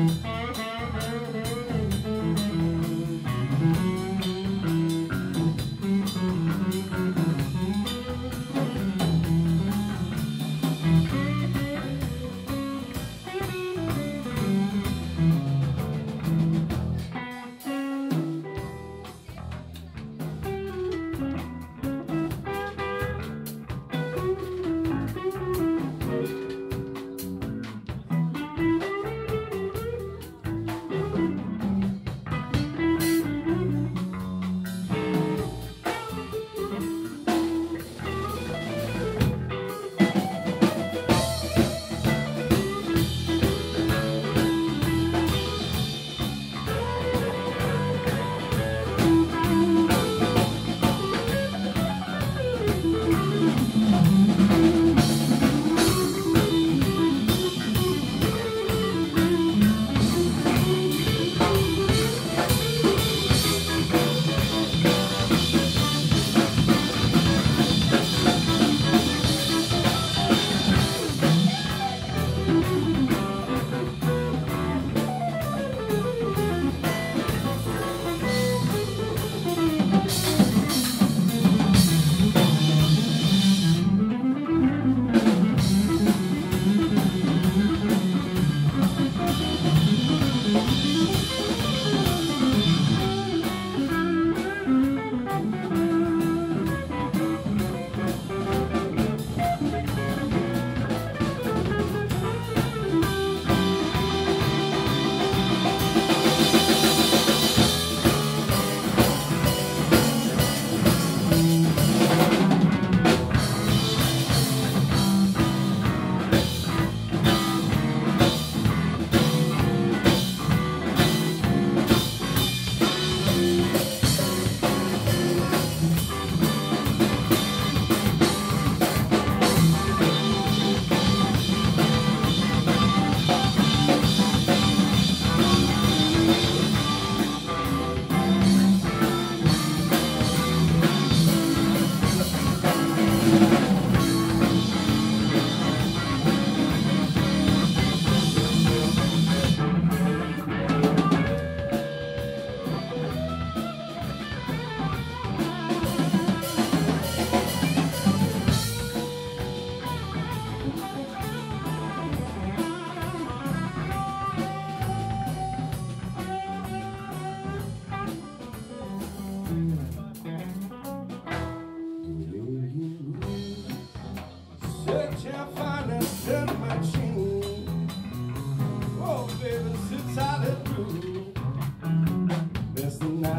Oh,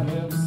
about him.